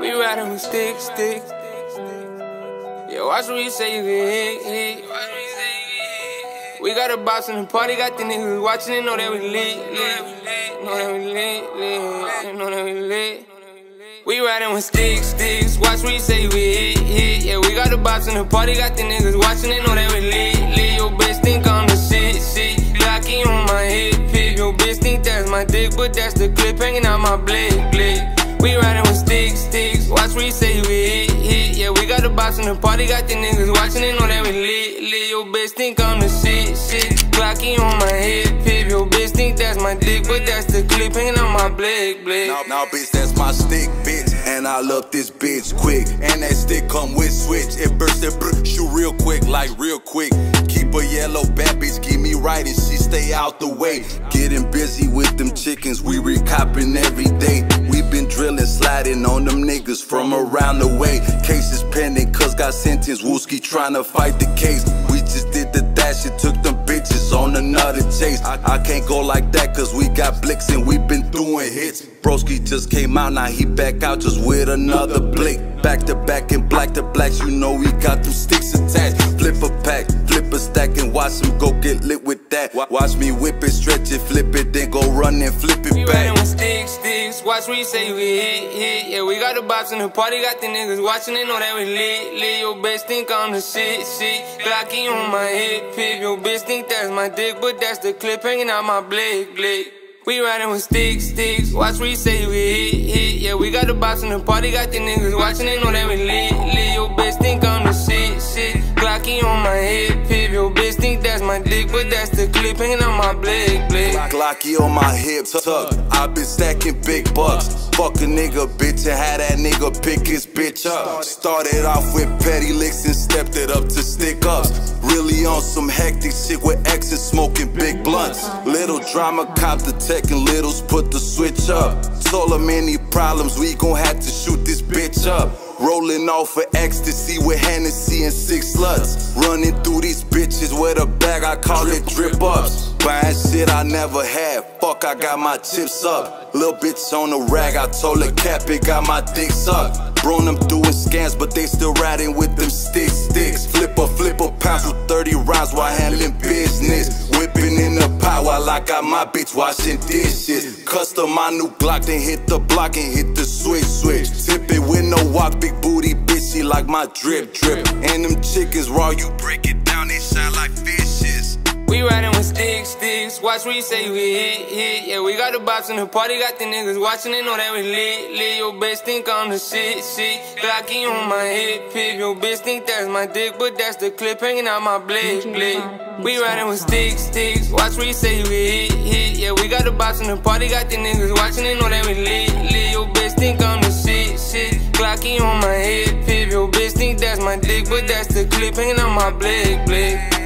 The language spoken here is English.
We riding with sticks, sticks. Yeah, watch what you say you get hit, hit. We got a box in the party, got the niggas watching it, know that we lit, lit. Know that we lit, lit. Know that we lit. We riding with sticks, sticks. Watch what you say you hit, hit. Yeah, we got a box in the party, got the niggas watching it, know that we lit, lit. Your bitch think I'm the shit, shit. Glocky on my head, pig. Your bitch think that's my dick, but that's the clip hanging out my blade, blade. We riding with sticks, sticks. Watch you say you hit, hit. Yeah, we got the box in the party, got the niggas watching it, know that we lit, lit. Your bitch think I'm the shit, shit. Glocky on my head, pip. Your bitch think that's my dick, but that's the clip hanging on my blade, blade. Now, now, bitch, that's my stick, bitch. And I love this bitch quick. And that stick come with switch. It burst it brr, shoot real quick, like real quick. Keep a yellow bad bitch, me right and she stay out the way. Getting busy with them chickens, we recopping every day. We been drilling, sliding on them niggas from around the way. Cases pending, cuz got sentenced. Wooski trying to fight the case. We just did the dash and took them bitches on another chase. I, I can't go like that, cause we got blicks and we been doing hits. Broski just came out, now he back out just with another blick. Back to back and black to blacks, you know we got them sticks attached. Flip a pack, a stack and watch him go get lit with that. Watch me whip it, stretch it, flip it, then go run and flip We it riding back. with sticks, sticks. Watch what you say you hit, hit. Yeah, we got the box in the party, got the niggas watching it, know that we lit, lit. Your bitch think I'm the shit, shit. Glocky on my head, pip. Your bitch think that's my dick, but that's the clip hanging out my blade, blade. We riding with sticks, sticks. Watch what you say you hit, hit. Yeah, we got the box in the party, got the niggas watching it, know that we lit, lit. Your bitch think I'm the shit, shit. Glocky on my hip, pip. That's the clip hanging out my blade, blade. Glocky on my hip tuck. I been stacking big bucks. Fuck a nigga, bitch, and had that nigga pick his bitch up. Started off with petty licks and stepped it up to stick ups. Really on some hectic shit with exes smoking big blunts. Little drama, cop the tech, and littles put the switch up. Told him any problems, we gon' have to shoot this bitch up. Rolling off of ecstasy with Hennessy and six sluts. Running through I call it drip ups. Buying shit I never had, fuck, I got my chips up. Little bitch on the rag, I told her cap it, got my dick sucked. Bro, them doing scams, but they still riding with them sticks, sticks. Flip a flip a pounds with 30 rounds while handling business. Whipping in the pot while I got my bitch washing dishes. Custom my new Glock, then hit the block and hit the switch, switch. Tip it with no walk, big booty bitch, she like my drip, drip. And them chickens raw, you break it down, they shine like fishes. We riding with sticks, sticks. Watch what you say you hit, hit. Yeah, we got the box in the party, got the niggas watching it, know that we lit, lit. Your bitch think I'm the shit, shit. Glocky on my head, pip. Your bitch think that's my dick, but that's the clip hanging out my blade, blade. We riding with sticks, sticks. Watch what you say you hit, hit. Yeah, we got the box in the party, got the niggas watching it, know that we lit, lit. Your bitch think I'm the shit, shit. Glocky on my head, pip. Your bitch think that's my dick, but that's the clip hanging out my blade, blade.